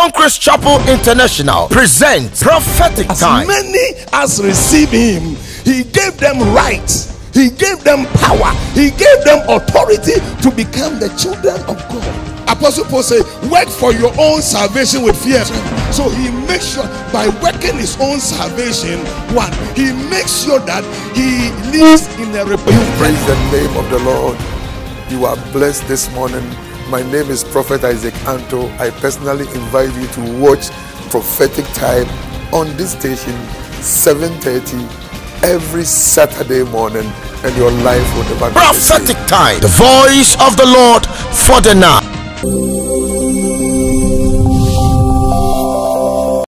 Conquest Chapel International presents Prophetic As Time. many as receive him, he gave them rights, he gave them power, he gave them authority to become the children of God. Apostle Paul said, Work for your own salvation with fear. So he makes sure by working his own salvation, one, he makes sure that he lives in a repentant Praise the name of the Lord. You are blessed this morning. My name is Prophet Isaac Anto. I personally invite you to watch Prophetic Time on this station 7:30 every Saturday morning and your life will never be the same. Prophetic Time. The voice of the Lord for the night.